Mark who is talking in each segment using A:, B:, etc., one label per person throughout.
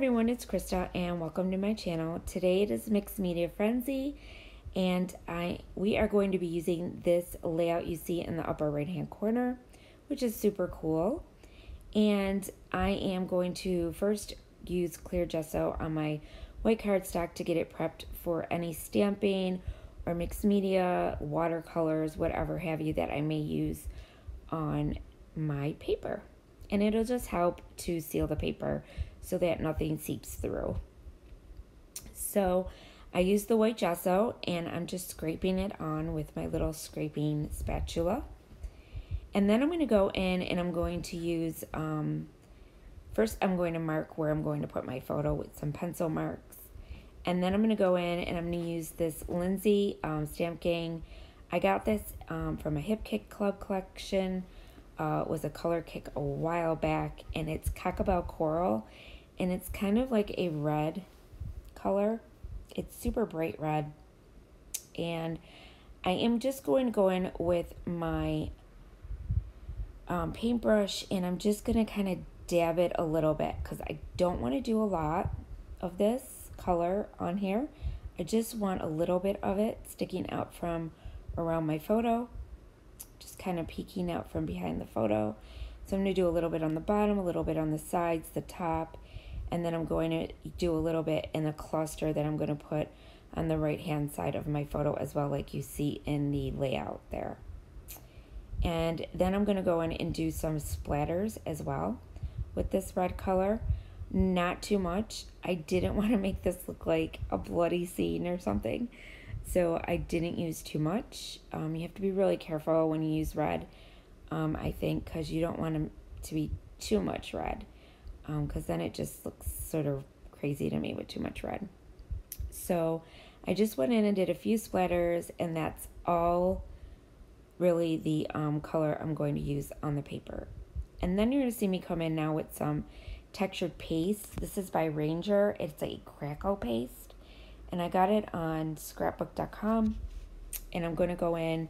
A: everyone, it's Krista and welcome to my channel. Today it is Mixed Media Frenzy and I we are going to be using this layout you see in the upper right hand corner, which is super cool. And I am going to first use clear gesso on my white cardstock to get it prepped for any stamping or mixed media, watercolors, whatever have you that I may use on my paper. And it'll just help to seal the paper so that nothing seeps through. So I use the white gesso and I'm just scraping it on with my little scraping spatula. And then I'm going to go in and I'm going to use, um, first I'm going to mark where I'm going to put my photo with some pencil marks. And then I'm going to go in and I'm going to use this Lindy's um, Stamp Gang. I got this um, from a Hip Kit Club collection. Uh, was a color kick a while back and it's Cacabelle Coral and it's kind of like a red color. It's super bright red. And I am just going to go in with my um, paintbrush and I'm just going to kind of dab it a little bit because I don't want to do a lot of this color on here. I just want a little bit of it sticking out from around my photo, kind of peeking out from behind the photo. So I'm going to do a little bit on the bottom, a little bit on the sides, the top, and then I'm going to do a little bit in the cluster that I'm going to put on the right hand side of my photo as well like you see in the layout there. And then I'm going to go in and do some splatters as well with this red color. Not too much. I didn't want to make this look like a bloody scene or something. So I didn't use too much. Um, you have to be really careful when you use red, um, I think, because you don't want to be too much red because um, then it just looks sort of crazy to me with too much red. So I just went in and did a few splatters and that's all really the um, color I'm going to use on the paper. And then you're going to see me come in now with some textured paste. This is by Ranger. It's a crackle paste. And I got it on scrapbook.com. And I'm going to go in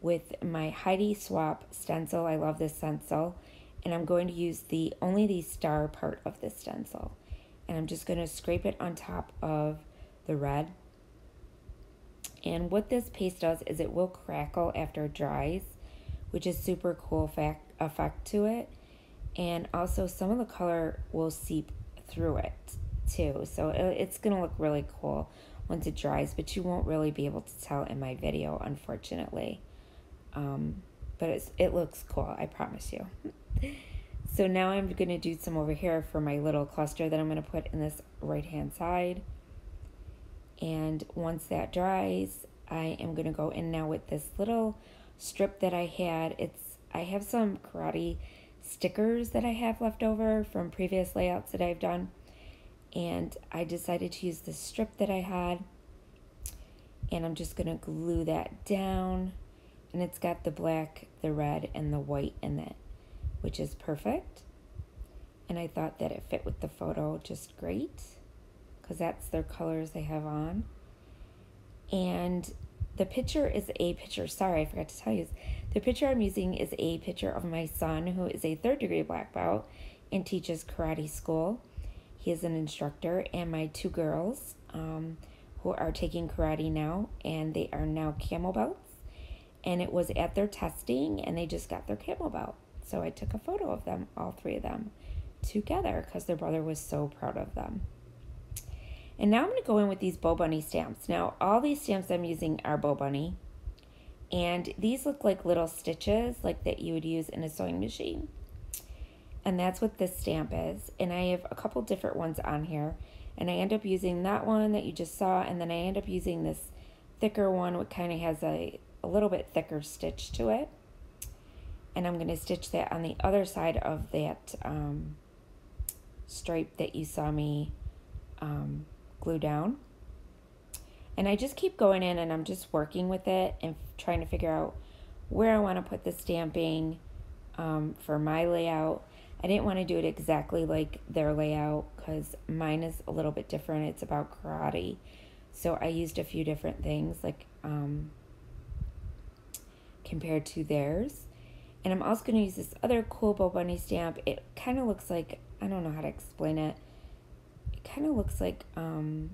A: with my Heidi Swapp stencil. I love this stencil and I'm going to use the only the star part of the stencil and I'm just going to scrape it on top of the red and what this paste does is it will crackle after it dries which is super cool fact, effect to it and also some of the color will seep through it too so it's going to look really cool once it dries but you won't really be able to tell in my video unfortunately um, but it's, it looks cool I promise you so now I'm going to do some over here for my little cluster that I'm going to put in this right hand side. And once that dries, I am going to go in now with this little strip that I had. It's I have some karate stickers that I have left over from previous layouts that I've done. And I decided to use the strip that I had. And I'm just to glue that down. And it's got the black, the red, and the white in it which is perfect. And I thought that it fit with the photo just great because that's their colors they have on. And the picture is a picture, sorry, I forgot to tell you. The picture I'm using is a picture of my son who is a third degree black belt and teaches karate school. He is an instructor, and my two girls um, who are taking karate now, and they are now camel belts. And it was at their testing, and they just got their camel belt. So I took a photo of them, all three of them, together because their brother was so proud of them. And now I'm going to go in with these Bo Bunny stamps. Now, all these stamps I'm using are Bo Bunny. And these look like little stitches, like that you would use in a sewing machine. And that's what this stamp is. And I have a couple different ones on here. And I end up using that one that you just saw. And then I end up using this thicker one, which kind of has a, a little bit thicker stitch to it and I'm going to stitch that on the other side of that um, stripe that you saw me um, glue down. And I just keep going in and I'm just working with it and trying to figure out where I want to put the stamping um, for my layout. I didn't want to do it exactly like their layout because mine is a little bit different. It's about karate. So I used a few different things like um, compared to theirs. And I'm also going to use this other cool Bo Bunny stamp. It kind of looks like, I don't know how to explain it. it kind of looks like um,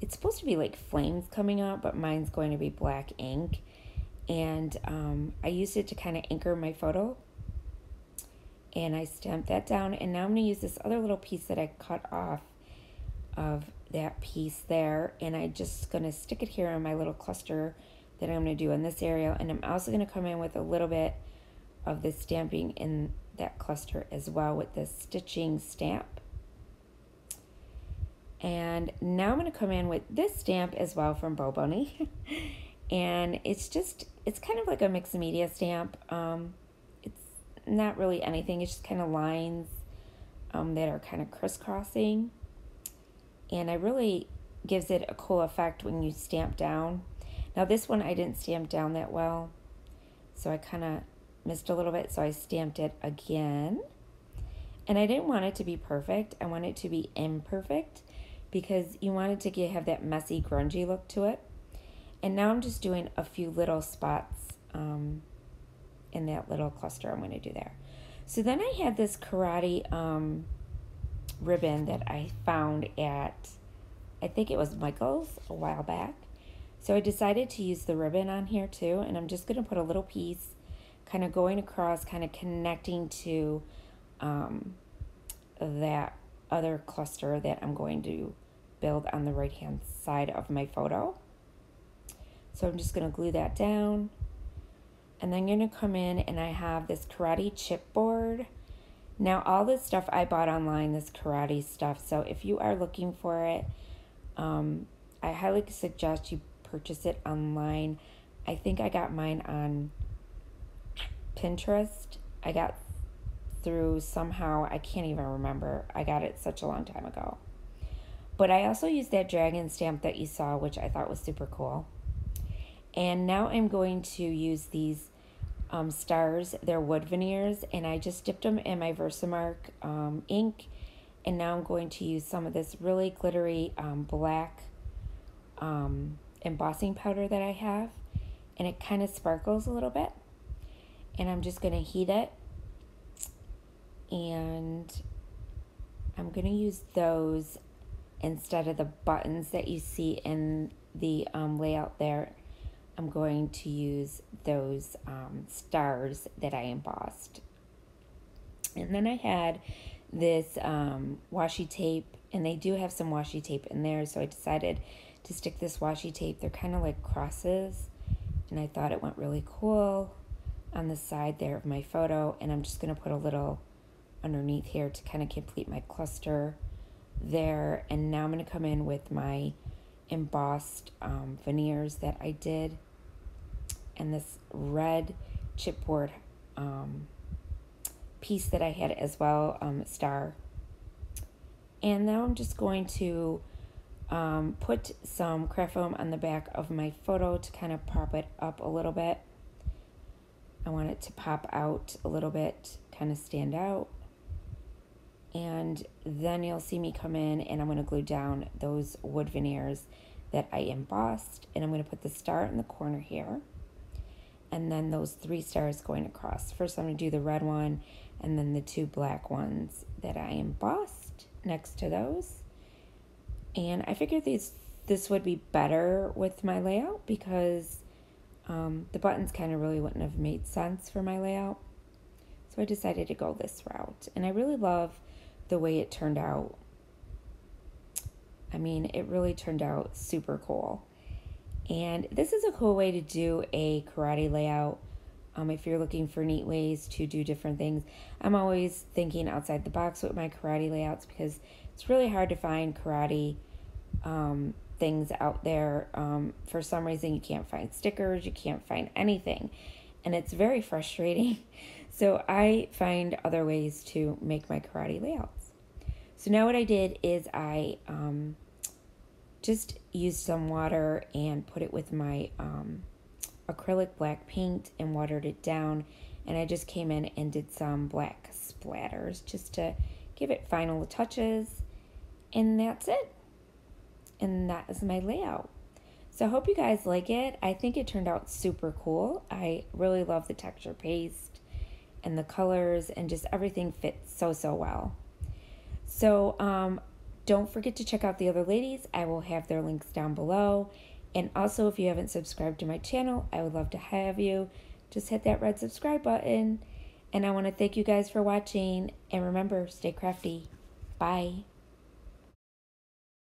A: it's supposed to be like flames coming out, but mine's going to be black ink. And um, I used it to kind of anchor my photo. And I stamped that down. And now I'm going to use this other little piece that I cut off of that piece there. And I'm just going to stick it here on my little cluster that I'm going to do in this area. And I'm also going to come in with a little bit of the stamping in that cluster as well with the stitching stamp. And now I'm going to come in with this stamp as well from Bo Bunny. and it's just, it's kind of like a mixed media stamp. Um, not really anything. It's just kind of lines um, that are kind of crisscrossing. And it really gives it a cool effect when you stamp down. Now this one I didn't stamp down that well. So I kind of missed a little bit. So I stamped it again. And I didn't want it to be perfect. I want it to be imperfect because you wanted to get, have that messy, grungy look to it. And now I'm just doing a few little spots um, in that little cluster I'm going to do there. So then I had this karate um, ribbon that I found at, I think it was Michael's a while back. So I decided to use the ribbon on here too. And I'm just going to put a little piece kind of going across, kind of connecting to um, that other cluster that I'm going to build on the right hand side of my photo. So I'm just going to glue that down. And then I'm going to come in and I have this karate chipboard. Now all this stuff I bought online, this karate stuff. So if you are looking for it, um, I highly suggest you purchase it online. I think I got mine on Pinterest. I got through somehow, I can't even remember. I got it such a long time ago. But I also used that dragon stamp that you saw, which I thought was super cool. And now I'm going to use these um, stars. They're wood veneers, and I just dipped them in my Versamark um, ink. And now I'm going to use some of this really glittery um, black um, embossing powder that I have. And it kind of sparkles a little bit. And I'm just going to heat it. And I'm going to use those instead of the buttons that you see in the um, layout there, I'm going to use those um, stars that I embossed. And then I had this um, washi tape, and they do have some washi tape in there, so I decided to stick this washi tape. They're kind of like crosses, and I thought it went really cool on the side there of my photo, and I'm just going to put a little underneath here to kind of complete my cluster there and now I'm going to come in with my embossed um, veneers that I did and this red chipboard um, piece that I had as well, um, star. And now I'm just going to um, put some craft foam on the back of my photo to kind of prop it up a little bit. I want it to pop out a little bit, kind of stand out and then you'll see me come in and I'm going to glue down those wood veneers that I embossed and I'm going to put the star in the corner here and then those three stars going across. First I'm going to do the red one and then the two black ones that I embossed next to those. And I figured these this would be better with my layout because um, the buttons kind of really wouldn't have made sense for my layout. So I decided to go this route. And I really love the way it turned out. I mean, it really turned out super cool. And this is a cool way to do a karate layout. Um, if you're looking for neat ways to do different things, I'm always thinking outside the box with my karate layouts because it's really hard to find karate um, things out there. Um, for some reason, you can't find stickers, you can't find anything, and it's very frustrating. So I find other ways to make my karate layouts. So now what I did is I um, just used some water and put it with my um, acrylic black paint and watered it down. And I just came in and did some black splatters just to give it final touches. And that's it. And that is my layout. So I hope you guys like it. I think it turned out super cool. I really love the texture paste and the colors and just everything fits so, so well. So um, don't forget to check out the other ladies. I will have their links down below. And also, if you haven't subscribed to my channel, I would love to have you. Just hit that red subscribe button. And I want to thank you guys for watching. And remember, stay crafty. Bye.